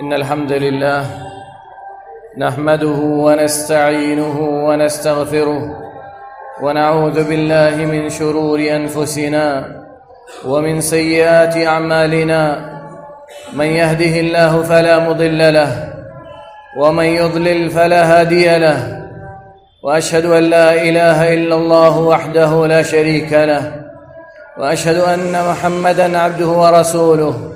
إن الحمد لله نحمده ونستعينه ونستغفره ونعوذ بالله من شرور أنفسنا ومن سيئات أعمالنا. من يهده الله فلا مضل له ومن يضلل فلا هادي له. وأشهد أن لا إله إلا الله وحده لا شريك له. وأشهد أن محمدًا عبده ورسوله.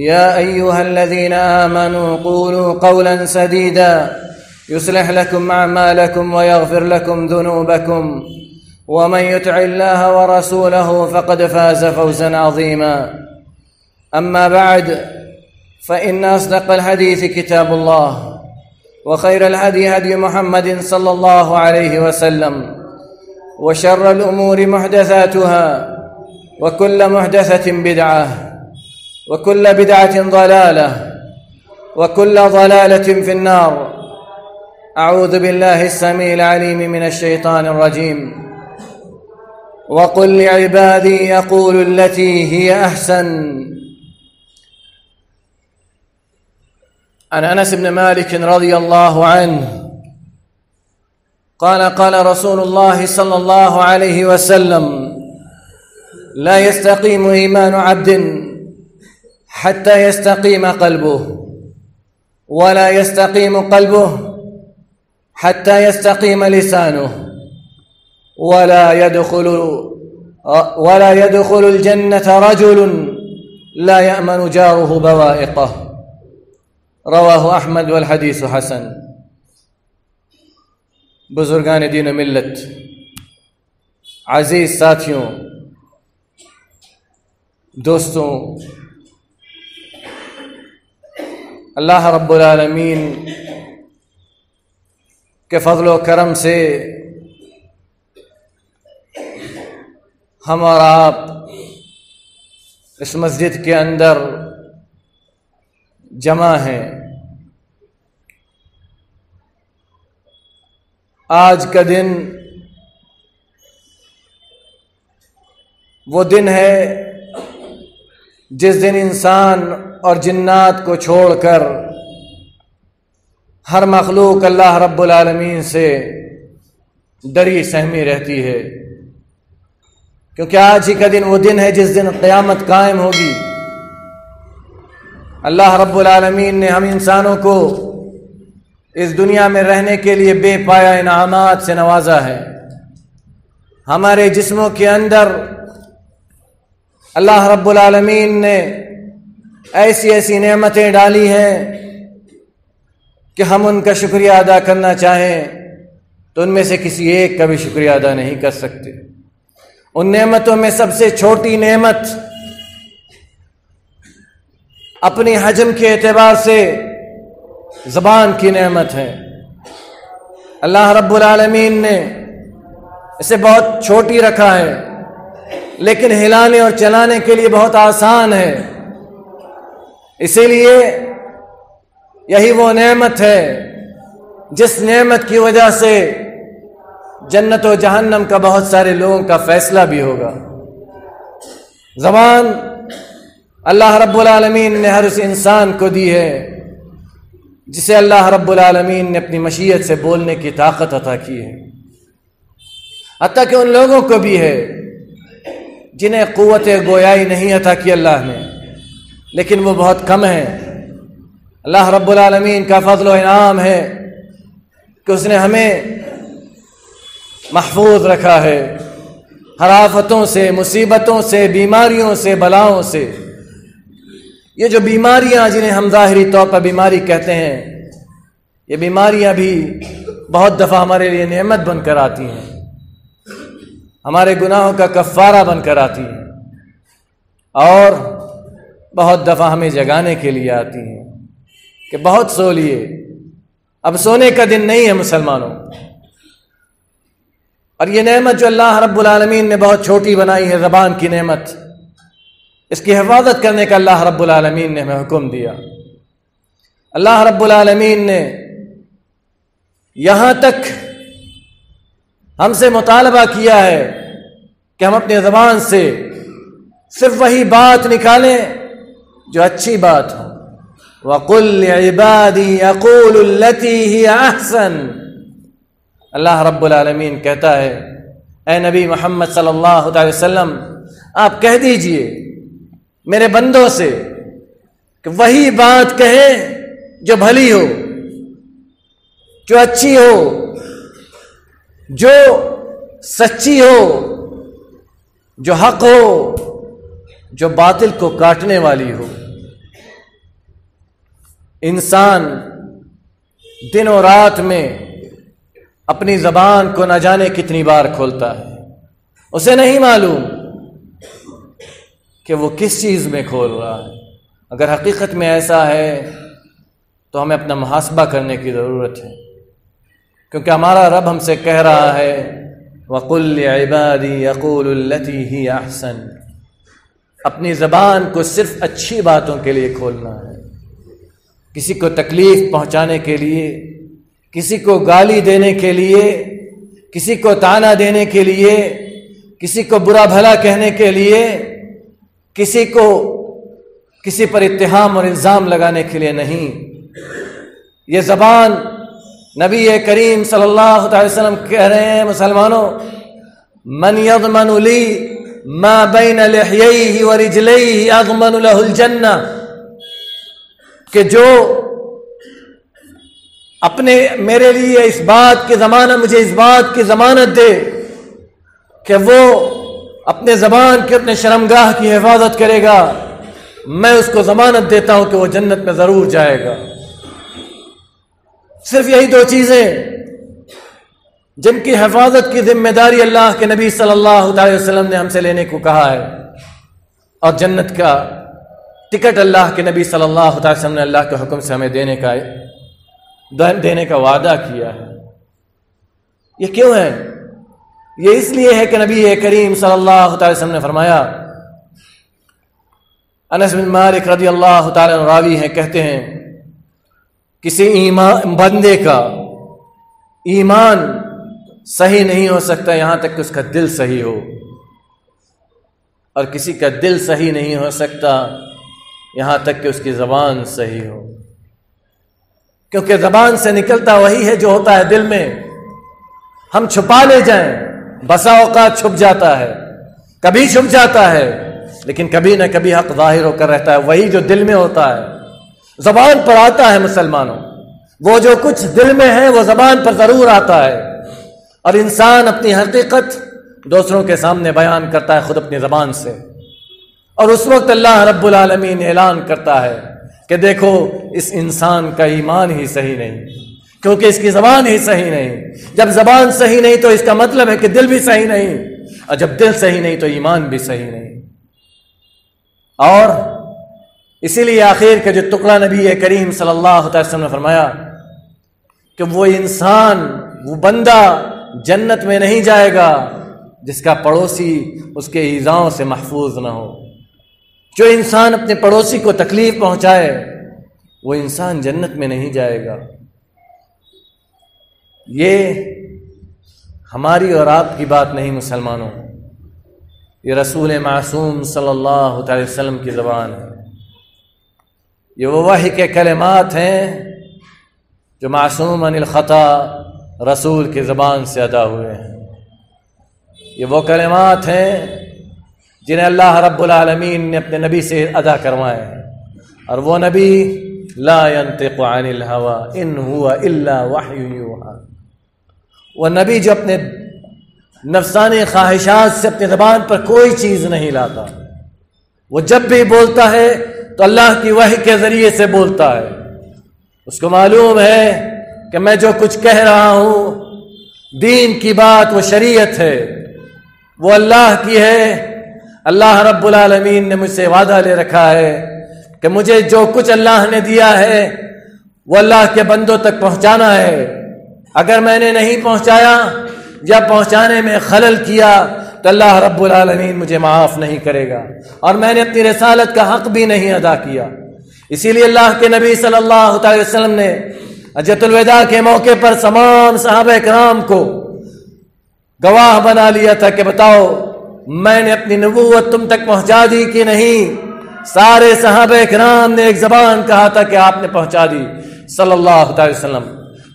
يا أيها الذين آمنوا قولوا قولا سديدا. يصلح لكم أعمالكم ويغفر لكم ذنوبكم. ومن يطع الله ورسوله فقد فاز فوزا عظيما. أما بعد فإن أصدق الحديث كتاب الله وخير الهدي هدي محمد صلى الله عليه وسلم وشر الأمور محدثاتها وكل محدثة بدعة. وكل بدعة ضلالة وكل ضلالة في النار. أعوذ بالله السميع العليم من الشيطان الرجيم. وقل لعبادي يقول التي هي أحسن. عن أنس بن مالك رضي الله عنه قال قال رسول الله صلى الله عليه وسلم لا يستقيم إيمان عبد حتى يستقيم قلبه ولا يستقيم قلبه حتى يستقيم لسانه ولا يدخل ولا يدخل الجنة رجل لا يأمن جاره بوائقه. رواه أحمد والحديث حسن. بزرگان دین و ملت عزیز ساتھیوں دوستوں اللہ رب العالمین کے فضل و کرم سے ہم اور آپ اس مسجد کے اندر جمع ہیں۔ آج کا دن وہ دن ہے جس دن انسان اور جنات کو چھوڑ کر ہر مخلوق اللہ رب العالمین سے ڈری سہمی رہتی ہے۔ کیونکہ آج ہی کا دن وہ دن ہے جس دن قیامت قائم ہوگی۔ اللہ رب العالمین نے ہم انسانوں کو اس دنیا میں رہنے کے لیے بے پایا انعامات سے نوازا ہے۔ ہمارے جسموں کے اندر اللہ رب العالمین نے ایسی ایسی نعمتیں ڈالی ہیں کہ ہم ان کا شکریہ ادا کرنا چاہیں تو ان میں سے کسی ایک کا بھی شکریہ ادا نہیں کر سکتے۔ ان نعمتوں میں سب سے چھوٹی نعمت اپنی حجم کے اعتبار سے زبان کی نعمت ہے۔ اللہ رب العالمین نے اسے بہت چھوٹی رکھا ہے، لیکن ہلانے اور چلانے کے لیے بہت آسان ہے۔ اسی لیے یہی وہ نعمت ہے جس نعمت کی وجہ سے جنت و جہنم کا بہت سارے لوگوں کا فیصلہ بھی ہوگا۔ زبان اللہ رب العالمین نے ہر اس انسان کو دی ہے، جسے اللہ رب العالمین نے اپنی مشیت سے بولنے کی طاقت عطا کی ہے۔ حتیٰ کہ ان لوگوں کو بھی ہے جنہیں قوت گویائی نہیں عطا کی اللہ نے۔ لیکن وہ بہت کم ہیں۔ اللہ رب العالمین کا فضل و انعام ہے کہ اس نے ہمیں محفوظ رکھا ہے۔ ہر آفتوں سے، مصیبتوں سے، بیماریوں سے، بلاؤں سے۔ یہ جو بیماریاں جنہیں ہم ظاہری طور پر بیماری کہتے ہیں، یہ بیماریاں بھی بہت دفعہ ہمارے لیے نعمت بن کر آتی ہیں۔ ہمارے گناہوں کا کفارہ بن کر آتی ہیں۔ اور بہت دفعہ ہمیں جگانے کے لیے آتی ہیں کہ بہت سو لیے۔ اب سونے کا دن نہیں ہے مسلمانوں۔ اور یہ نعمت جو اللہ رب العالمین نے بہت چھوٹی بنائی ہے، زبان کی نعمت۔ اس کی حفاظت کرنے کا اللہ رب العالمین نے ہمیں حکم دیا۔ اللہ رب العالمین نے یہاں تک ہم سے مطالبہ کیا ہے کہ ہم اپنی زبان سے صرف وہی بات نکالیں۔ جو اچھی بات ہو۔ وقل عبادی اقول التی ہی احسن اللہ رب العالمین کہتا ہے، اے نبی محمد صلی اللہ علیہ وسلم، آپ کہہ دیجیے میرے بندوں سے کہ وہی بات کہیں جو بھلی ہو، جو اچھی ہو، جو سچی ہو، جو حق ہو، جو باطل کو کاٹنے والی ہو۔ انسان دن و رات میں اپنی زبان کو نہ جانے کتنی بار کھولتا ہے۔ اسے نہیں معلوم کہ وہ کس چیز میں کھول رہا ہے۔ اگر حقیقت میں ایسا ہے تو ہمیں اپنا محاسبہ کرنے کی ضرورت ہے۔ کیونکہ ہمارا رب ہم سے کہہ رہا ہے، وقل عبادی یقول التی ہی احسن اپنی زبان کو صرف اچھی باتوں کے لیے کھولنا ہے۔ کسی کو تکلیف پہنچانے کے لیے، کسی کو گالی دینے کے لیے، کسی کو تانا دینے کے لیے، کسی کو برا بھلا کہنے کے لیے، کسی کو کسی پر اتہام اور الزام لگانے کے لیے نہیں۔ یہ زبان نبی کریم صلی اللہ تعالی وسلم کہہ رہے ہیں، مسلمانوں، من یضمن لی ما بین لحییہ ورجلیہ اضمن له الجنہ۔ کہ جو اپنے میرے لیے اس بات کی ضمانت مجھے اس بات کی ضمانت دے کہ وہ اپنے زبان کے اپنے شرمگاہ کی حفاظت کرے گا، میں اس کو ضمانت دیتا ہوں کہ وہ جنت میں ضرور جائے گا۔ صرف یہی دو چیزیں جن کی حفاظت کی ذمہ داری اللہ کے نبی صلی اللہ تعالی وسلم نے ہم سے لینے کو کہا ہے، اور جنت کا ٹکٹ اللہ کے نبی صلی اللہ تعالی وسلم نے اللہ کے حکم سے ہمیں دینے کا دینے کا وعدہ کیا ہے۔ یہ کیوں ہے؟ یہ اس لیے ہے کہ نبی کریم صلی اللہ تعالی وسلم نے فرمایا، انس بن مالک رضی اللہ تعالی راوی ہیں، کہتے ہیں، کسی ایمان بندے کا ایمان صحیح نہیں ہو سکتا یہاں تک کہ اس کا دل صحیح ہو۔ اور کسی کا دل صحیح نہیں ہو سکتا یہاں تک کہ اس کی زبان صحیح ہو۔ کیونکہ زبان سے نکلتا وہی ہے جو ہوتا ہے دل میں۔ ہم چھپا لے جائیں، بسا اوقات چھپ جاتا ہے۔ کبھی چھپ جاتا ہے، لیکن کبھی نہ کبھی حق ظاہر ہو کر رہتا ہے۔ وہی جو دل میں ہوتا ہے۔ زبان پر آتا ہے مسلمانوں۔ وہ جو کچھ دل میں ہے، وہ زبان پر ضرور آتا ہے۔ اور انسان اپنی حقیقت دوسروں کے سامنے بیان کرتا ہے خود اپنی زبان سے۔ اور اس وقت اللہ رب العالمین اعلان کرتا ہے کہ دیکھو، اس انسان کا ایمان ہی صحیح نہیں، کیونکہ اس کی زبان ہی صحیح نہیں۔ جب زبان صحیح نہیں تو اس کا مطلب ہے کہ دل بھی صحیح نہیں، اور جب دل صحیح نہیں تو ایمان بھی صحیح نہیں۔ اور اسی لیے آخر کا جو ٹکڑا نبی ہے کریم صلی اللہ علیہ وسلم نے فرمایا کہ وہ انسان، وہ بندہ جنت میں نہیں جائے گا جس کا پڑوسی اس کے ایزاؤں سے محفوظ نہ ہو۔ جو انسان اپنے پڑوسی کو تکلیف پہنچائے، وہ انسان جنت میں نہیں جائے گا۔ یہ ہماری اور آپ کی بات نہیں مسلمانوں۔ یہ رسول معصوم صلی اللہ تعالی وسلم کی زبان ہے۔ یہ وہ وحی کے کلمات ہیں جو معصوم عن الخطا رسول کی زبان سے ادا ہوئے ہیں۔ یہ وہ کلمات ہیں جنہیں اللہ رب العالمین نے اپنے نبی سے ادا کروائے اور وہ نبی لا ينطق عن الهوى، ان هو الا وحی یوحا۔ وہ نبی جو اپنے نفسانی خواہشات سے اپنی زبان پر کوئی چیز نہیں لاتا۔ وہ جب بھی بولتا ہے تو اللہ کی وحی کے ذریعے سے بولتا ہے۔ اس کو معلوم ہے کہ میں جو کچھ کہہ رہا ہوں، دین کی بات، وہ شریعت ہے۔ وہ اللہ کی ہے۔ اللہ رب العالمین نے مجھ سے وعدہ لے رکھا ہے کہ مجھے جو کچھ اللہ نے دیا ہے وہ اللہ کے بندوں تک پہنچانا ہے۔ اگر میں نے نہیں پہنچایا یا پہنچانے میں خلل کیا تو اللہ رب العالمین مجھے معاف نہیں کرے گا اور میں نے اپنی رسالت کا حق بھی نہیں ادا کیا۔ اسی لیے اللہ کے نبی صلی اللہ تعالی وسلم نے اجت الوداع کے موقع پر تمام صحابہ کرام کو گواہ بنا لیا تھا کہ بتاؤ میں نے اپنی نبوت تم تک پہنچا دی کہ نہیں؟ سارے صحابہ کرام نے ایک زبان کہا تھا کہ آپ نے پہنچا دی۔ صلی اللہ تعالی وسلم۔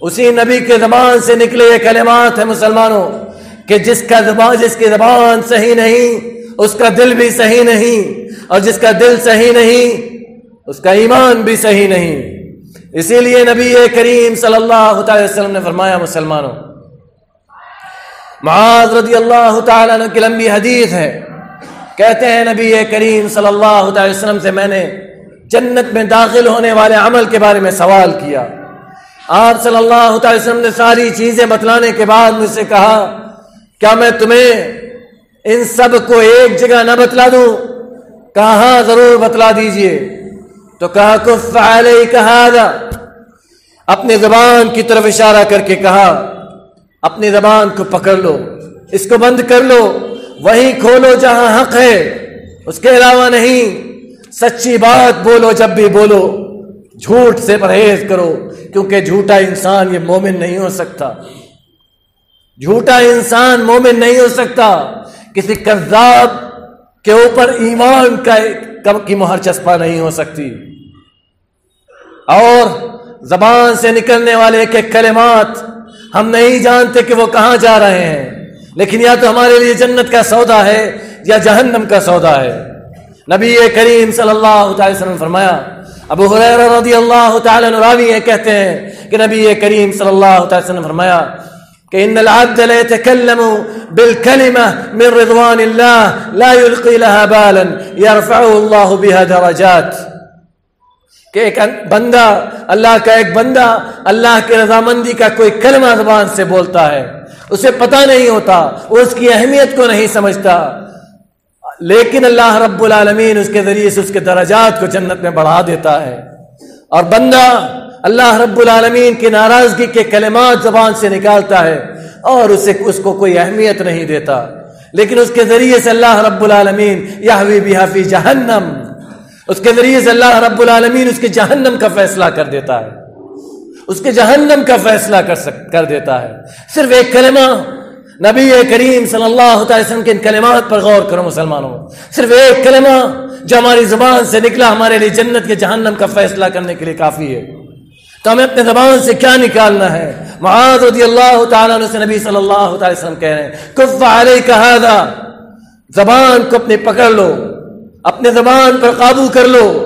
اسی نبی کے زبان سے نکلے یہ کلمات ہیں مسلمانوں کہ جس کا زبان جس کی زبان صحیح نہیں، اس کا دل بھی صحیح نہیں اور جس کا دل صحیح نہیں، اس کا ایمان بھی صحیح نہیں۔ اسی لیے نبی کریم صلی اللہ تعالی وسلم نے فرمایا، مسلمانوں معاذ رضی اللہ تعالیٰ کی لمبی حدیث ہے۔ کہتے ہیں نبی کریم صلی اللہ تعالی وسلم سے میں نے جنت میں داخل ہونے والے عمل کے بارے میں سوال کیا۔ آپ صلی اللہ تعالی وسلم نے ساری چیزیں بتلانے کے بعد مجھ سے کہا، کیا میں تمہیں ان سب کو ایک جگہ نہ بتلا دوں؟ کہا ہاں ضرور بتلا دیجیے۔ تو کہا، کف کہا اپنے زبان کی طرف اشارہ کر کے کہا اپنی زبان کو پکڑ لو، اس کو بند کر لو، وہیں کھولو جہاں حق ہے۔ اس کے علاوہ نہیں، سچی بات بولو جب بھی بولو۔ جھوٹ سے پرہیز کرو، کیونکہ جھوٹا انسان یہ مومن نہیں ہو سکتا۔ جھوٹا انسان مومن نہیں ہو سکتا۔ کسی کذاب کے اوپر ایمان کا کی مہر چسپا نہیں ہو سکتی۔ اور زبان سے نکلنے والے کے کلمات ہم نہیں جانتے کہ وہ کہاں جا رہے ہیں۔ لیکن یا تو ہمارے لیے جنت کا سودا ہے یا جہنم کا سودا ہے۔ نبی کریم صلی اللہ تعالی وسلم فرمایا، ابو حریر رضی اللہ تعالی راوی ہیں کہتے ہیں کہ نبی کریم صلی اللہ تعالی وسلم فرمایا کہ ان العبد لا يتكلم بالكلمة من رضوان الله، لا يلقي لها بالا، يرفعه الله بها درجات۔ کہ ایک بندہ اللہ کا ایک بندہ اللہ کے رضامندی کا کوئی کلمہ زبان سے بولتا ہے، اسے پتہ نہیں ہوتا، وہ اس کی اہمیت کو نہیں سمجھتا۔ لیکن اللہ رب العالمین اس کے ذریعے سے اس کے درجات کو جنت میں بڑھا دیتا ہے۔ اور بندہ اللہ رب العالمین کی ناراضگی کے کلمات زبان سے نکالتا ہے اور اسے اس کو کوئی اہمیت نہیں دیتا۔ لیکن اس کے ذریعے سے اللہ رب العالمین یا حفی جہنم اس کے ذریعے سے اللہ رب العالمین اس کے جہنم کا فیصلہ کر دیتا ہے۔ اس کے جہنم کا فیصلہ کر سک کر دیتا ہے۔ صرف ایک کلمہ، نبی کریم صلی اللہ وسلم کے ان کلمات پر غور کرو مسلمانوں۔ صرف ایک کلمہ جو ہماری زبان سے نکلا ہمارے لیے جنت کے جہنم کا فیصلہ کرنے کے لیے کافی ہے۔ تو ہمیں اپنے زبان سے کیا نکالنا ہے؟ معاذ رضی اللہ تعالیٰ سے نبی صلی اللہ تعالی وسلم کہہ رہے ہیں، کف علیہ کہا زبان کو اپنے پکڑ لو۔ اپنے زبان پر قابو کر لو۔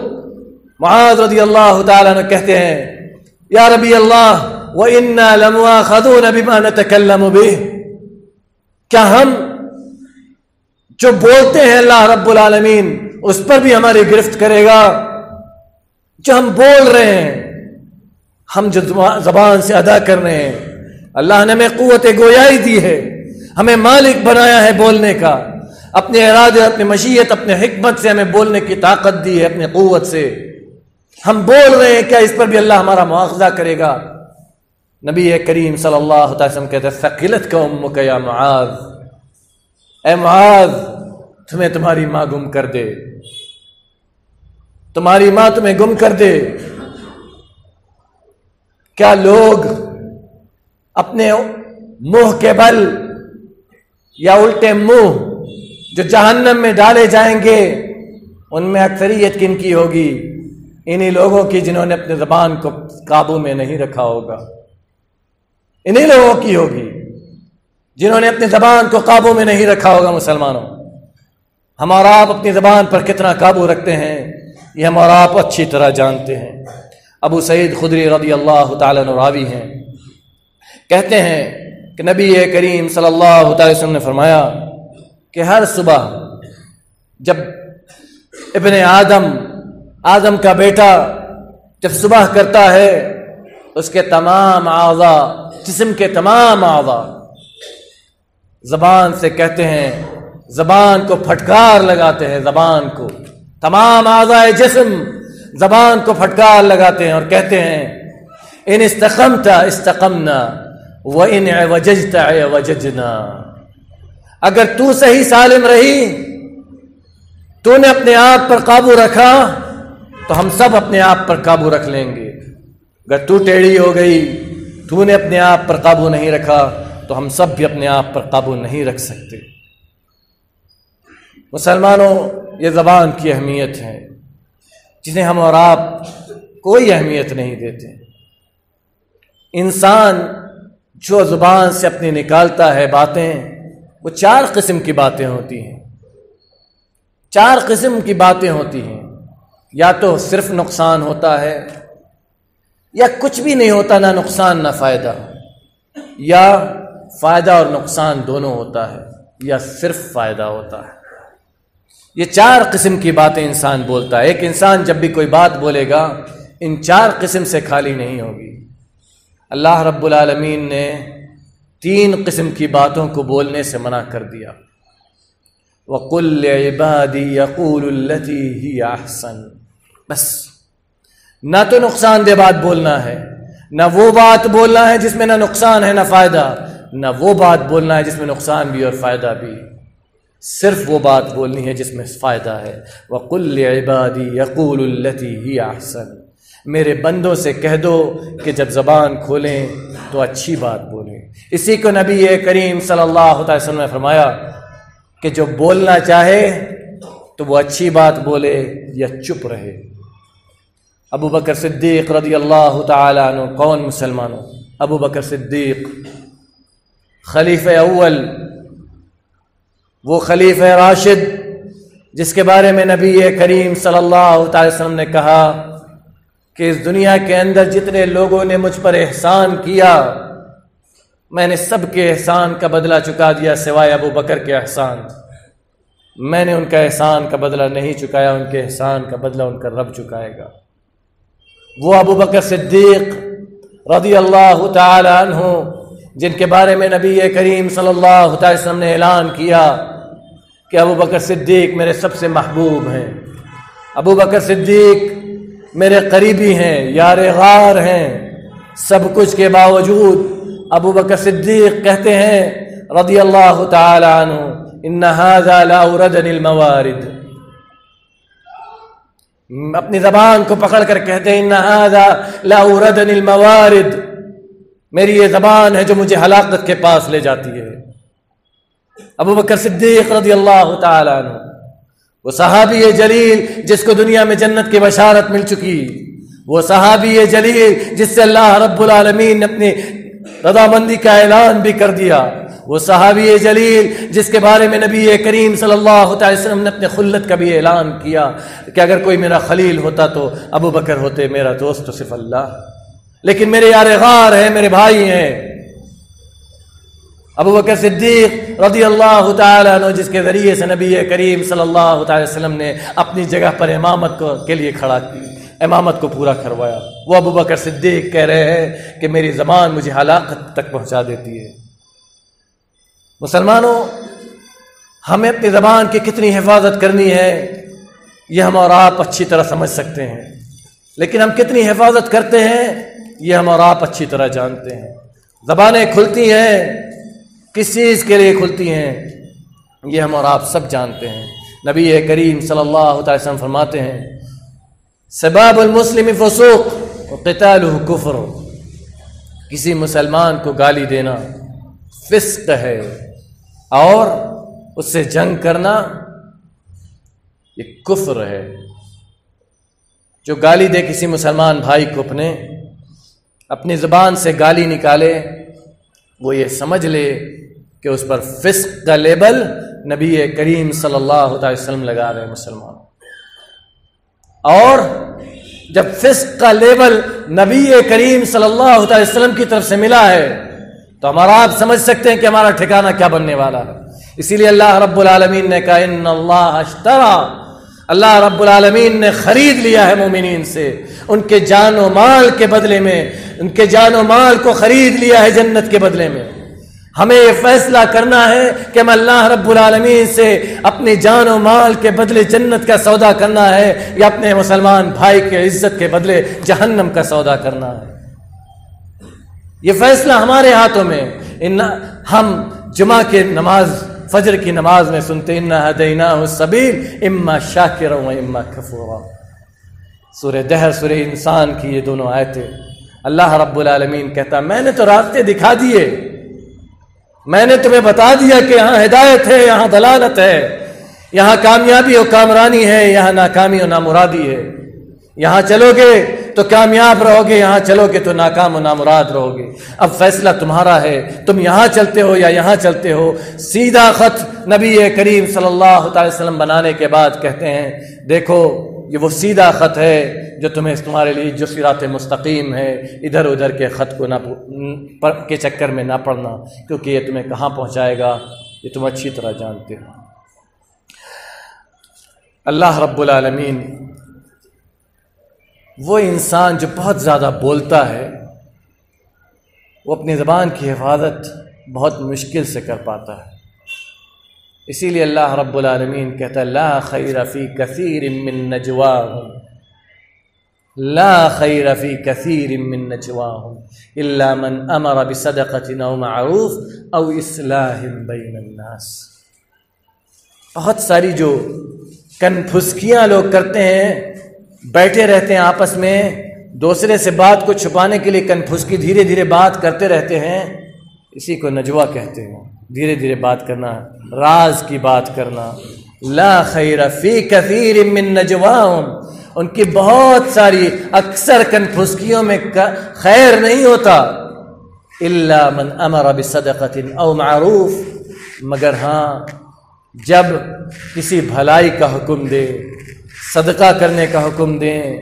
معاذ رضی اللہ تعالیٰ نے کہتے ہیں، یا ربی اللہ وَإِنَّا لَمُوَاخَذُونَ بِمَا نَتَكَلَّمُ بِهِ۔ کیا ہم جو بولتے ہیں اللہ رب العالمین، اس پر بھی ہماری گرفت کرے گا؟ جو ہم بول رہے ہیں، ہم جو زبان سے ادا کر رہے ہیں۔ اللہ نے ہمیں قوت گویائی دی ہے، ہمیں مالک بنایا ہے بولنے کا۔ اپنے ارادے، اپنی مشیت اپنے حکمت سے ہمیں بولنے کی طاقت دی ہے اپنے قوت سے۔ ہم بول رہے ہیں، کیا اس پر بھی اللہ ہمارا مواخذہ کرے گا؟ نبی کریم صلی اللہ علیہ وسلم کہتے ہیں، ثقلت کا امک یا معاذ۔ اے معاذ، تمہیں تمہاری ماں گم کر دے۔ تمہاری ماں تمہیں گم کر دے۔ کیا لوگ اپنے منہ کے بل یا الٹے منہ جو جہنم میں ڈالے جائیں گے، ان میں اکثریت کن کی ہوگی؟ انہی لوگوں کی جنہوں نے اپنے زبان کو قابو میں نہیں رکھا ہوگا۔ انہی لوگوں کی ہوگی، جنہوں نے اپنی زبان کو قابو میں نہیں رکھا ہوگا مسلمانوں۔ ہمارا آپ اپنی زبان پر کتنا قابو رکھتے ہیں، یہ ہمارا آپ اچھی طرح جانتے ہیں۔ ابو سعید خدری رضی اللہ تعالیٰ راوی ہیں۔ کہتے ہیں کہ نبی کریم صلی اللہ تعالی وسلم نے فرمایا کہ ہر صبح جب ابن آدم آدم کا بیٹا جب صبح کرتا ہے، اس کے تمام اعضاء، جسم کے تمام آوا زبان سے کہتے ہیں، زبان کو پھٹکار لگاتے ہیں، زبان کو۔ تمام آزائے جسم زبان کو پھٹکار لگاتے ہیں اور کہتے ہیں، ان استقمتا استقمنا و ان وججتا وججنا اگر تو صحیح سالم رہی، تو نے اپنے آپ پر قابو رکھا، تو ہم سب اپنے آپ پر قابو رکھ لیں گے۔ اگر تو ٹیڑھی ہو گئی، تو نے اپنے آپ پر قابو نہیں رکھا، تو ہم سب بھی اپنے آپ پر قابو نہیں رکھ سکتے۔ مسلمانوں، یہ زبان کی اہمیت ہے، جنہیں ہم اور آپ کوئی اہمیت نہیں دیتے۔ انسان جو زبان سے اپنی نکالتا ہے باتیں وہ چار قسم کی باتیں ہوتی ہیں۔ چار قسم کی باتیں ہوتی ہیں۔ یا تو صرف نقصان ہوتا ہے، یا کچھ بھی نہیں ہوتا، نہ نقصان، نہ فائدہ۔ یا فائدہ اور نقصان دونوں ہوتا ہے، یا صرف فائدہ ہوتا ہے۔ یہ چار قسم کی باتیں انسان بولتا ہے۔ ایک انسان جب بھی کوئی بات بولے گا، ان چار قسم سے خالی نہیں ہوگی۔ اللہ رب العالمین نے تین قسم کی باتوں کو بولنے سے منع کر دیا۔ وقل عبادی یقول التی ہی احسن بس، نہ تو نقصان دہ بات بولنا ہے، نہ وہ بات بولنا ہے جس میں نہ نقصان ہے، نہ فائدہ، نہ وہ بات بولنا ہے جس میں نقصان بھی اور فائدہ بھی۔ صرف وہ بات بولنی ہے جس میں فائدہ ہے۔ وہ کل عبادی یقول التی ہی احسن میرے بندوں سے کہہ دو کہ جب زبان کھولیں تو اچھی بات بولیں۔ اسی کو نبی کریم صلی اللہ علیہ وسلم نے فرمایا کہ جو بولنا چاہے تو وہ اچھی بات بولے یا چپ رہے۔ ابو بکر صدیق رضی اللہ تعالیٰ عنہ کون مسلمانوں؟ ابو بکر صدیق خلیف اول، وہ خلیف راشد، جس کے بارے میں نبی کریم صلی اللہ تعالی وسلم نے کہا کہ اس دنیا کے اندر جتنے لوگوں نے مجھ پر احسان کیا میں نے سب کے احسان کا بدلہ چکا دیا سوائے ابو بکر کے احسان میں نے ان کا احسان کا بدلہ نہیں چکایا، ان کے احسان کا بدلہ ان کا رب چکائے گا۔ وہ ابو بکر صدیق رضی اللہ تعالی عنہ، جن کے بارے میں نبی کریم صلی اللہ تعالی وسلم نے اعلان کیا کہ ابو بکر صدیق میرے سب سے محبوب ہیں۔ ابو بکر صدیق میرے قریبی ہیں یار غار ہیں۔ سب کچھ کے باوجود ابو بکر صدیق کہتے ہیں رضی اللہ تعالی عنہ، ان هذا لا الموارد اپنی زبان کو پکڑ کر کہتے ہیں، ان لا اردن الموارد میری یہ زبان ہے جو مجھے ہلاکت کے پاس لے جاتی ہے۔ ابو بکر صدیق رضی اللہ تعالیٰ عنہ، وہ صحابی جلیل جس کو دنیا میں جنت کی بشارت مل چکی، وہ صحابی جلیل جس سے اللہ رب العالمین نے اپنی رضامندی کا اعلان بھی کر دیا۔ وہ صحابی جلیل، جس کے بارے میں نبی کریم صلی اللہ تعالی وسلم نے اپنے خلت کا بھی اعلان کیا کہ اگر کوئی میرا خلیل ہوتا تو ابو بکر ہوتے، میرا دوست تو صرف اللہ۔ لیکن میرے یار غار ہیں، میرے بھائی ہیں۔ ابو بکر صدیق رضی اللہ تعالیٰ عنہ، جس کے ذریعے سے نبی کریم صلی اللہ تعالی وسلم نے اپنی جگہ پر امامت کو کے لیے کھڑا کی، امامت کو پورا کروایا۔ وہ ابو بکر صدیق کہہ رہے ہیں کہ میری زبان مجھے ہلاکت تک پہنچا دیتی ہے۔ مسلمانوں، ہمیں اپنی زبان کی کتنی حفاظت کرنی ہے، یہ ہم اور آپ اچھی طرح سمجھ سکتے ہیں۔ لیکن ہم کتنی حفاظت کرتے ہیں، یہ ہم اور آپ اچھی طرح جانتے ہیں۔ زبانیں کھلتی ہیں، کس چیز کے لیے کھلتی ہیں، یہ ہم اور آپ سب جانتے ہیں۔ نبی کریم صلی اللہ تعالی وسلم فرماتے ہیں، سباب المسلم فسوق قتال کفر. کسی مسلمان کو گالی دینا فسق ہے اور اس سے جنگ کرنا یہ کفر ہے. جو گالی دے کسی مسلمان بھائی کو اپنے، اپنی زبان سے گالی نکالے، وہ یہ سمجھ لے کہ اس پر فسق کا لیبل نبی کریم صلی اللہ علیہ وسلم لگا رہے مسلمان. اور جب فسق کا لیبل نبی کریم صلی اللہ علیہ وسلم کی طرف سے ملا ہے، تو ہمارا آپ سمجھ سکتے ہیں کہ ہمارا ٹھکانہ کیا بننے والا ہے۔ اسی لیے اللہ رب العالمین نے کہا، ان اللہ اشترا اللہ رب العالمین نے خرید لیا ہے مومنین سے۔ ان کے جان و مال کے بدلے میں، ان کے جان و مال کو خرید لیا ہے جنت کے بدلے میں۔ ہمیں یہ فیصلہ کرنا ہے کہ ہم اللہ رب العالمین سے اپنی جان و مال کے بدلے جنت کا سودا کرنا ہے یا اپنے مسلمان بھائی کے عزت کے بدلے جہنم کا سودا کرنا ہے۔ یہ فیصلہ ہمارے ہاتھوں میں۔ ان ہم جمعہ کے نماز، فجر کی نماز میں سنتے ان حدینہ سبیر اما شاکر و اما کفورا سورہ دہر، سورہ انسان کی یہ دونوں آیتیں۔ اللہ رب العالمین کہتا میں نے تو راستے دکھا دیے۔ میں نے تمہیں بتا دیا کہ یہاں ہدایت ہے، یہاں دلالت ہے۔ یہاں کامیابی و کامرانی ہے، یہاں ناکامی و نامرادی ہے۔ یہاں چلو گے تو کامیاب رہو گے، یہاں چلو گے تو ناکام و نامراد رہو گے۔ اب فیصلہ تمہارا ہے۔ تم یہاں چلتے ہو یا یہاں چلتے ہو؟ سیدھا خط نبی کریم صلی اللہ تعالی وسلم بنانے کے بعد کہتے ہیں، دیکھو یہ وہ سیدھا خط ہے جو تمہیں تمہارے لیے جو سرات مستقیم ہے۔ ادھر ادھر کے خط کو نہ کے چکر میں نہ پڑھنا کیونکہ یہ تمہیں کہاں پہنچائے گا؟ یہ تم اچھی طرح جانتے ہو۔ اللہ رب العالمین وہ انسان جو بہت زیادہ بولتا ہے، وہ اپنی زبان کی حفاظت بہت مشکل سے کر پاتا ہے۔ اسی لیے اللہ رب العالمین کہتا ہے، لا خیر فی کثیر من نجواہم۔ لا خیر فی کثیر من نجواہم۔ الا من امر بصدقت او معروف او اصلاح بین الناس۔ بہت ساری جو کنفسکیاں لوگ کرتے ہیں، بیٹھے رہتے ہیں آپس میں، دوسرے سے بات کو چھپانے کے لیے کنفسکی دھیرے دھیرے بات کرتے رہتے ہیں، اسی کو نجوا کہتے ہیں۔ دھیرے دھیرے بات کرنا، راز کی بات کرنا۔ لا خیر فی کثیر من نجواہم۔ ان کی بہت ساری اکثر کنفسکیوں میں خیر نہیں ہوتا۔ الا من امر بصدقت او معروف۔ مگر ہاں جب کسی بھلائی کا حکم دے، صدقہ کرنے کا حکم دیں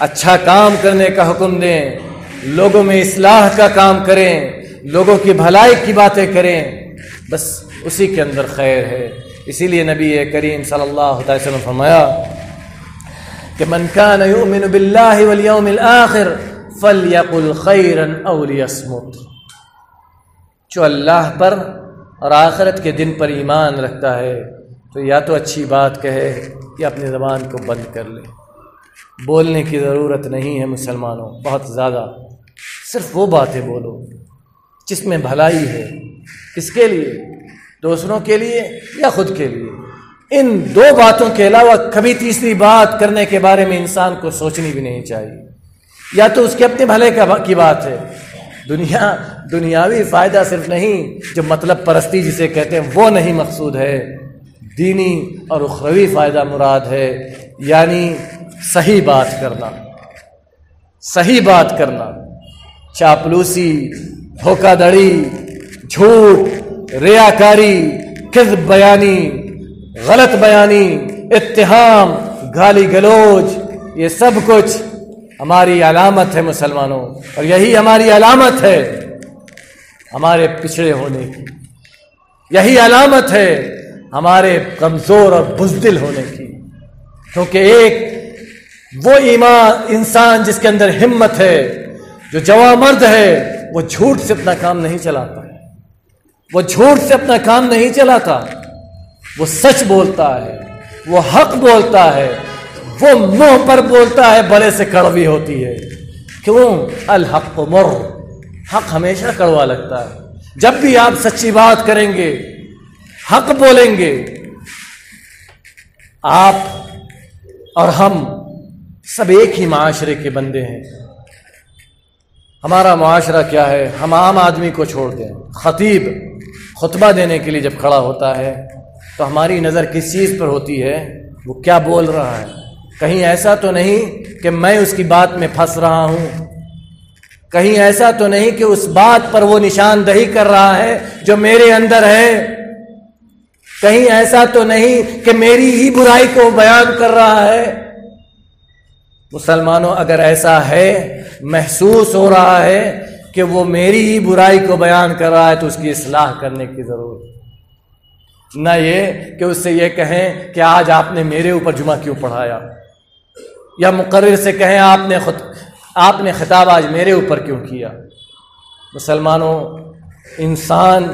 اچھا کام کرنے کا حکم دیں لوگوں میں اصلاح کا کام کریں، لوگوں کی بھلائی کی باتیں کریں بس اسی کے اندر خیر ہے۔ اسی لیے نبی کریم صلی اللہ علیہ وسلم فرمایا کہ من كان يؤمن بالله واليوم الآخر فليقل خيرا او ليصمت جو اللہ پر اور آخرت کے دن پر ایمان رکھتا ہے، تو یا تو اچھی بات کہے یا اپنی زبان کو بند کر لے۔ بولنے کی ضرورت نہیں ہے مسلمانوں، بہت زیادہ۔ صرف وہ باتیں بولو جس میں بھلائی ہے۔ کس کے لیے؟ دوسروں کے لیے یا خود کے لیے؟ ان دو باتوں کے علاوہ کبھی تیسری بات کرنے کے بارے میں انسان کو سوچنی بھی نہیں چاہیے۔ یا تو اس کے اپنے بھلے کی بات ہے۔ دنیا، دنیاوی فائدہ صرف نہیں، جو مطلب پرستی جسے کہتے ہیں، وہ نہیں مقصود ہے۔ دینی اور اخروی فائدہ مراد ہے یعنی صحیح بات کرنا۔ صحیح بات کرنا۔ چاپلوسی، دھوکہ دڑی جھوٹ، ریاکاری، کذب بیانی، غلط بیانی، اتہام، گالی گلوچ، یہ سب کچھ ہماری علامت ہے مسلمانوں، اور یہی ہماری علامت ہے ہمارے پچھڑے ہونے کی۔ یہی علامت ہے ہمارے کمزور اور بزدل ہونے کی۔ کیونکہ ایک وہ ایمان، انسان جس کے اندر ہمت ہے، جو جوا مرد ہے، وہ جھوٹ سے اپنا کام نہیں چلاتا۔ وہ جھوٹ سے اپنا کام نہیں چلاتا، وہ سچ بولتا ہے، وہ حق بولتا ہے، وہ منہ پر بولتا ہے، بڑے سے کڑوی ہوتی ہے۔ کیوں؟ الحق مر۔ حق ہمیشہ کڑوا لگتا ہے۔ جب بھی آپ سچی بات کریں گے، حق بولیں گے، آپ اور ہم سب ایک ہی معاشرے کے بندے ہیں۔ ہمارا معاشرہ کیا ہے؟ ہم عام آدمی کو چھوڑ دیں۔ خطیب خطبہ دینے کے لیے جب کھڑا ہوتا ہے، تو ہماری نظر کس چیز پر ہوتی ہے؟ وہ کیا بول رہا ہے؟ کہیں ایسا تو نہیں کہ میں اس کی بات میں پھنس رہا ہوں؟ کہیں ایسا تو نہیں کہ اس بات پر وہ نشاندہی کر رہا ہے جو میرے اندر ہے؟ کہیں ایسا تو نہیں کہ میری ہی برائی کو بیان کر رہا ہے؟ مسلمانوں، اگر ایسا ہے، محسوس ہو رہا ہے کہ وہ میری ہی برائی کو بیان کر رہا ہے تو اس کی اصلاح کرنے کی ضرورت نہ یہ کہ اس سے یہ کہیں کہ آج آپ نے میرے اوپر جمعہ کیوں پڑھایا۔ یا مقرر سے کہیں آپ نے خود آپ نے خطاب آج میرے اوپر کیوں کیا۔ مسلمانوں، انسان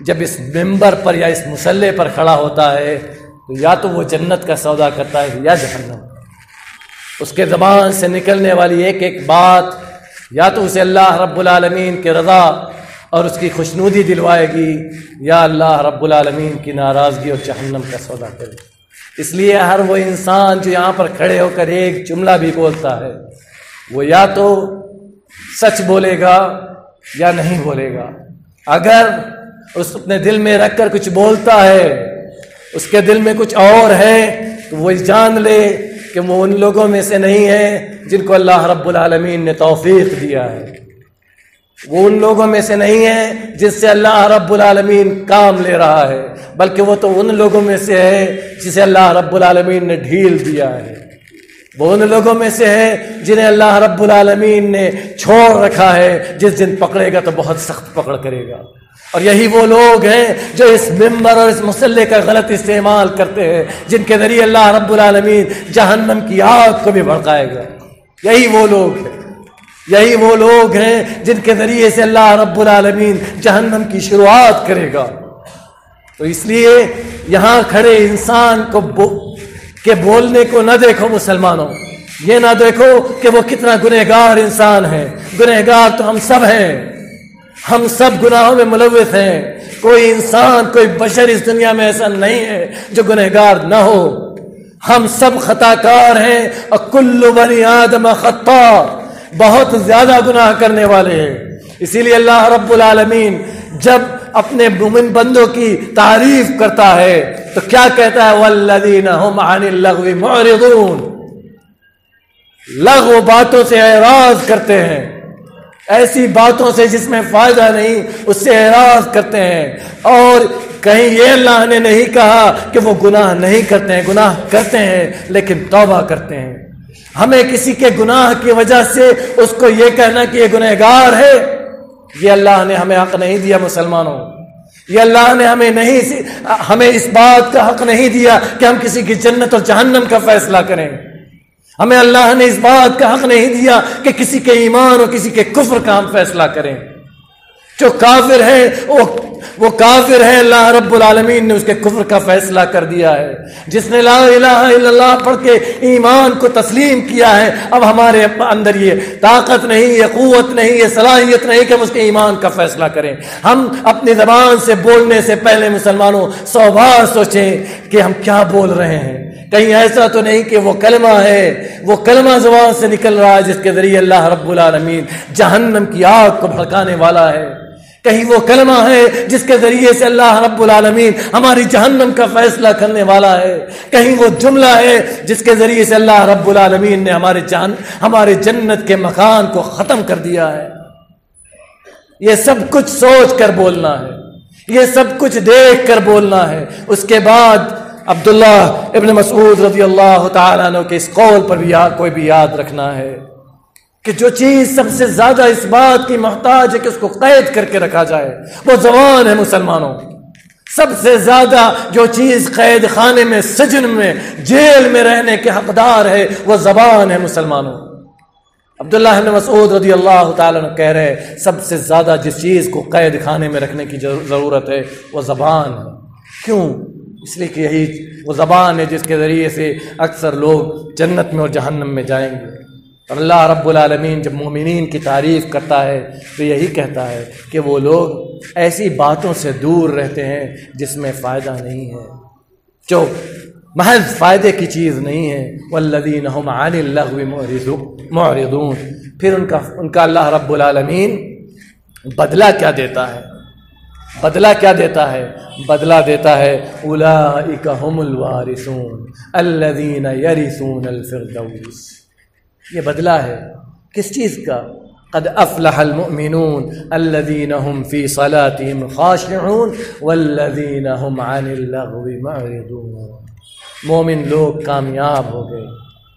جب اس ممبر پر یا اس مسلح پر کھڑا ہوتا ہے تو یا تو وہ جنت کا سودا کرتا ہے یا جہنم۔ اس کے زبان سے نکلنے والی ایک ایک بات یا تو اسے اللہ رب العالمین کے رضا اور اس کی خوشنودی دلوائے گی، یا اللہ رب العالمین کی ناراضگی اور جہنم کا سودا کرے اس لیے ہر وہ انسان جو یہاں پر کھڑے ہو کر ایک جملہ بھی بولتا ہے، وہ یا تو سچ بولے گا یا نہیں بولے گا۔ اگر اس اپنے دل میں رکھ کر کچھ بولتا ہے، اس کے دل میں کچھ اور ہے، تو وہ جان لے کہ وہ ان لوگوں میں سے نہیں ہے جن کو اللہ رب العالمین نے توفیق دیا ہے۔ وہ ان لوگوں میں سے نہیں ہے جس سے اللہ رب العالمین کام لے رہا ہے، بلکہ وہ تو ان لوگوں میں سے ہے جسے اللہ رب العالمین نے ڈھیل دیا ہے۔ وہ ان لوگوں میں سے ہے جنہیں اللہ رب العالمین نے چھوڑ رکھا ہے، جس دن پکڑے گا تو بہت سخت پکڑ کرے گا۔ اور یہی وہ لوگ ہیں جو اس ممبر اور اس مسلح کا غلط استعمال کرتے ہیں، جن کے ذریعے اللہ رب العالمین جہنم کی آگ کو بھی بھڑکائے گا یہی وہ لوگ ہیں۔ یہی وہ لوگ ہیں جن کے ذریعے سے اللہ رب العالمین جہنم کی شروعات کرے گا۔ تو اس لیے یہاں کھڑے انسان کو بو کہ بولنے کو نہ دیکھو مسلمانوں۔ یہ نہ دیکھو کہ وہ کتنا گنہگار انسان ہے۔ گنہگار تو ہم سب ہیں۔ ہم سب گناہوں میں ملوث ہیں۔ کوئی انسان، کوئی بشر اس دنیا میں ایسا نہیں ہے جو گنہگار نہ ہو۔ ہم سب خطا کار ہیں۔ اور کلو بنی آدم خطا۔ بہت زیادہ گناہ کرنے والے ہیں۔ اسی لیے اللہ رب العالمین جب اپنے مومن بندوں کی تعریف کرتا ہے تو کیا کہتا ہے؟ والذین هم عن اللغو معرضون۔ لغو باتوں سے اعراض کرتے ہیں۔ ایسی باتوں سے جس میں فائدہ نہیں، اس سے اعراض کرتے ہیں۔ اور کہیں یہ اللہ نے نہیں کہا کہ وہ گناہ نہیں کرتے ہیں، گناہ کرتے ہیں، لیکن توبہ کرتے ہیں۔ ہمیں کسی کے گناہ کی وجہ سے اس کو یہ کہنا کہ یہ گنہگار ہے۔ یہ اللہ نے ہمیں حق نہیں دیا مسلمانوں۔ یہ اللہ نے ہمیں نہیں ہمیں اس بات کا حق نہیں دیا کہ ہم کسی کی جنت اور جہنم کا فیصلہ کریں۔ ہمیں اللہ نے اس بات کا حق نہیں دیا کہ کسی کے ایمان اور کسی کے کفر کا ہم فیصلہ کریں۔ جو کافر ہے، وہ وہ کافر ہے، اللہ رب العالمین نے اس کے کفر کا فیصلہ کر دیا ہے۔ جس نے لا الہ الا اللہ پڑھ کے ایمان کو تسلیم کیا ہے، اب ہمارے اندر یہ طاقت نہیں، یہ قوت نہیں، یہ صلاحیت نہیں کہ ہم اس کے ایمان کا فیصلہ کریں۔ ہم اپنی زبان سے بولنے سے پہلے مسلمانوں سو بار سوچیں کہ ہم کیا بول رہے ہیں۔ کہیں ایسا تو نہیں کہ وہ کلمہ ہے، وہ کلمہ زبان سے نکل رہا ہے جس کے ذریعے اللہ رب العالمین جہنم کی آگ کو بھڑکانے والا ہے۔ کہیں وہ کلمہ ہے جس کے ذریعے سے اللہ رب العالمین ہماری جہنم کا فیصلہ کرنے والا ہے۔ کہیں وہ جملہ ہے جس کے ذریعے سے اللہ رب العالمین نے ہمارے جان ہمارے جنت کے مکان کو ختم کر دیا ہے۔ یہ سب کچھ سوچ کر بولنا ہے۔ یہ سب کچھ دیکھ کر بولنا ہے۔ اس کے بعد عبداللہ ابن مسعود رضی اللہ تعالیٰ عنہ کے اس قول پر بھی یاد کوئی بھی یاد رکھنا ہے کہ جو چیز سب سے زیادہ اس بات کی محتاج ہے کہ اس کو قید کر کے رکھا جائے، وہ زبان ہے مسلمانوں سب سے زیادہ جو چیز قید خانے میں، سجن میں، جیل میں رہنے کے حقدار ہے، وہ زبان ہے مسلمانوں عبداللہ ابن مسعود رضی اللہ تعالیٰ کہہ رہے سب سے زیادہ جس چیز کو قید خانے میں رکھنے کی ضرورت ہے، وہ زبان ہے۔ کیوں؟ اس لیے کہ یہی وہ زبان ہے جس کے ذریعے سے اکثر لوگ جنت میں اور جہنم میں جائیں گے۔ اور اللہ رب العالمین جب مومنین کی تعریف کرتا ہے تو یہی کہتا ہے کہ وہ لوگ ایسی باتوں سے دور رہتے ہیں جس میں فائدہ نہیں ہے۔ جو محض فائدے کی چیز نہیں ہے والذین هم عن اللغو معرضون۔ پھر ان کا ان کا اللہ رب العالمین بدلہ کیا دیتا ہے؟ بدلہ کیا دیتا ہے؟ بدلہ دیتا ہے اولئک هم الوارثون، الذین یرثون الفردوس۔ یہ بدلہ ہے۔ کس چیز کا؟ قد افلح المؤمنون الذين هم في صلاتهم خاشعون والذين هم عن اللغو معرضون۔ مومن لوگ کامیاب ہو گئے۔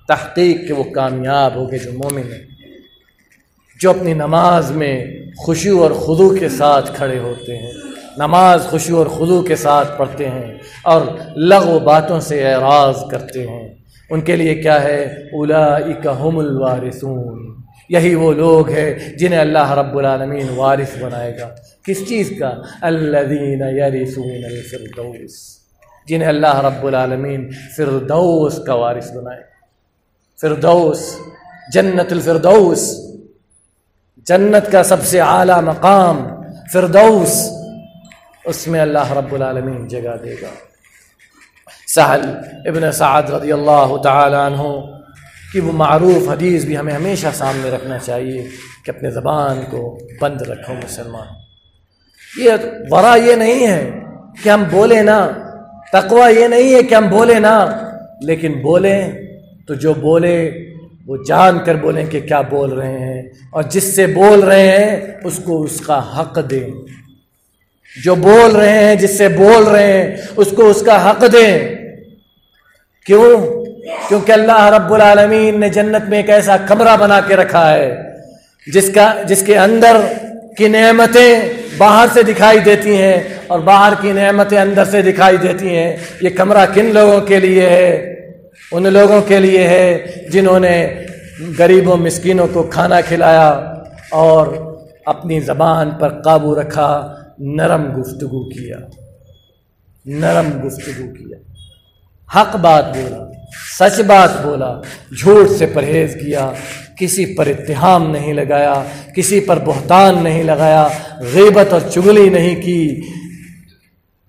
تحقیق کے وہ کامیاب ہو گئے جو مومن ہیں۔ جو اپنی نماز میں خوشو اور خضو کے ساتھ کھڑے ہوتے ہیں۔ نماز خوشو اور خضو کے ساتھ پڑھتے ہیں اور لغو باتوں سے اعراض کرتے ہیں۔ ان کے لیے کیا ہے؟ هم الوارثون۔ یہی وہ لوگ ہیں جنہیں اللہ رب العالمین وارث بنائے گا۔ کس چیز کا؟ الذین یرثون الفردوس۔ جنہیں اللہ رب العالمین فردوس کا وارث بنائے۔ فردوس، جنت الفردوس۔ جنت کا سب سے اعلیٰ مقام فردوس، اس میں اللہ رب العالمین جگہ دے گا۔ سہل ابن سعد رضی اللہ تعالیٰ عنہ کی وہ معروف حدیث بھی ہمیں ہمیشہ سامنے رکھنا چاہیے کہ اپنے زبان کو بند رکھو مسلمان۔ یہ ورا یہ نہیں ہے کہ ہم بولیں نا تقوی یہ نہیں ہے کہ ہم بولیں نا لیکن بولیں تو جو بولے وہ جان کر بولیں کہ کیا بول رہے ہیں اور جس سے بول رہے ہیں اس کو اس کا حق دیں۔ جو بول رہے ہیں، جس سے بول رہے ہیں، اس کو اس کا حق دیں۔ کیوں؟ کیونکہ اللہ رب العالمین نے جنت میں ایک ایسا کمرہ بنا کے رکھا ہے، جس کا، جس کے اندر کی نعمتیں باہر سے دکھائی دیتی ہیں اور باہر کی نعمتیں اندر سے دکھائی دیتی ہیں۔ یہ کمرہ کن لوگوں کے لیے ہے؟ ان لوگوں کے لیے ہے جنہوں نے غریبوں مسکینوں کو کھانا کھلایا اور اپنی زبان پر قابو رکھا، نرم گفتگو کیا۔ نرم گفتگو کیا۔ حق بات بولا، سچ بات بولا، جھوٹ سے پرہیز کیا۔ کسی پر اتہام نہیں لگایا، کسی پر بہتان نہیں لگایا۔ غیبت اور چگلی نہیں کی۔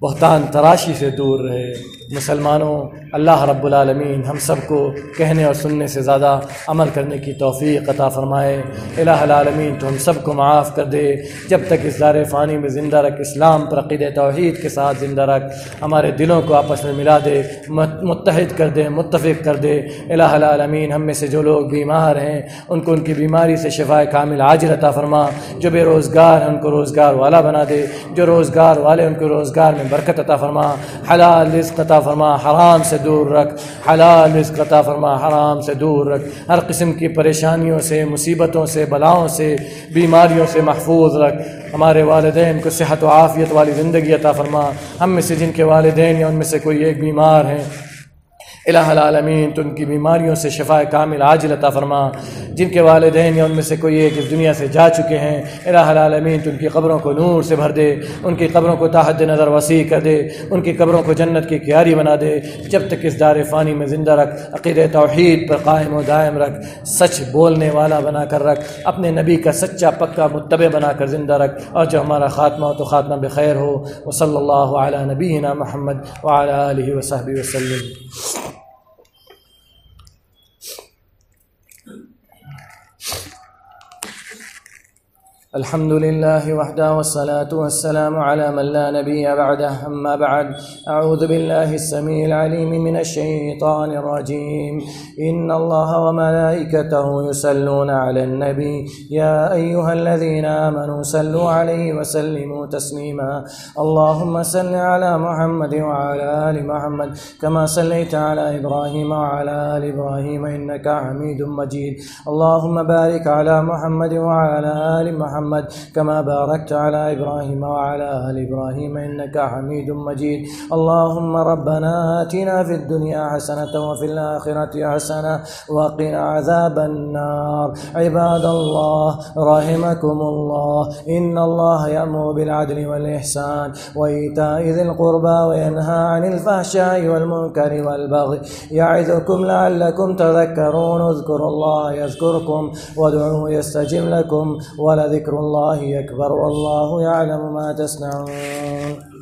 بہتان تراشی سے دور رہے۔ مسلمانوں اللہ رب العالمین ہم سب کو کہنے اور سننے سے زیادہ عمل کرنے کی توفیق عطا فرمائے۔ الہ العالمین، تو ہم سب کو معاف کر دے۔ جب تک اس دار فانی میں زندہ رکھ، اسلام پر عقید توحید کے ساتھ زندہ رکھ، ہمارے دلوں کو آپس میں ملا دے متحد کر دے، متفق کر دے۔ الہ العالمین، ہم میں سے جو لوگ بیمار ہیں، ان کو ان کی بیماری سے شفا کامل عاجر عطا فرما۔ جو بے روزگار ہیں، ان کو روزگار والا بنا دے۔ جو روزگار والے ان کو روزگار میں برکت عطا فرما۔ حلال رزق عطا فرما۔ حرام سے دور رکھ۔ حلال رزق عطا فرما، حرام سے دور رکھ۔ ہر قسم کی پریشانیوں سے، مصیبتوں سے، بلاؤں سے، بیماریوں سے محفوظ رکھ۔ ہمارے والدین کو صحت و عافیت والی زندگی عطا فرما۔ ہم میں سے جن کے والدین یا ان میں سے کوئی ایک بیمار ہیں الہ العالمین، تو ان کی بیماریوں سے شفا کامل عاجل عطا فرما۔ جن کے والدین یا ان میں سے کوئی ایک اس دنیا سے جا چکے ہیں، الہ العالمین، تو ان کی قبروں کو نور سے بھر دے، ان کی قبروں کو تحد نظر وسیع کر دے، ان کی قبروں کو جنت کی کیاری بنا دے۔ جب تک اس دار فانی میں زندہ رکھ عقید توحید پر قائم و دائم رکھ، سچ بولنے والا بنا کر رکھ، اپنے نبی کا سچا پکا متبع بنا کر زندہ رکھ، اور جو ہمارا خاتمہ ہو تو خاتمہ بخیر ہو۔ وہ صلی اللہ علیہ نبینا محمد وعلیٰ علیہ وصحب وسلم۔ الحمد لله وحده والصلاة والسلام على من لا نبي بعده. أما بعد أعوذ بالله السميع العليم من الشيطان الرجيم. إن الله وملائكته يسلون على النبي. يا أيها الذين آمنوا سلوا عليه وسلموا تسليما. اللهم سل على محمد وعلى آل محمد كما سليت على إبراهيم وعلى آل إبراهيم إنك حميد مجيد. اللهم بارك على محمد وعلى آل محمد محمد كما باركت على إبراهيم وعلى آل إبراهيم إنك حميد مجيد. اللهم ربنا آتنا في الدنيا حسنة وفي الآخرة حسنة وقنا عذاب النار. عباد الله رحمكم الله. إن الله يأمر بالعدل والإحسان وإيتاء ذي القربى وينهى عن الفحشاء والمنكر والبغي يعظكم لعلكم تذكرون. اذكروا الله يذكركم وادعوه يستجب لكم ولذكر الله أكبر والله يعلم ما تصنعون.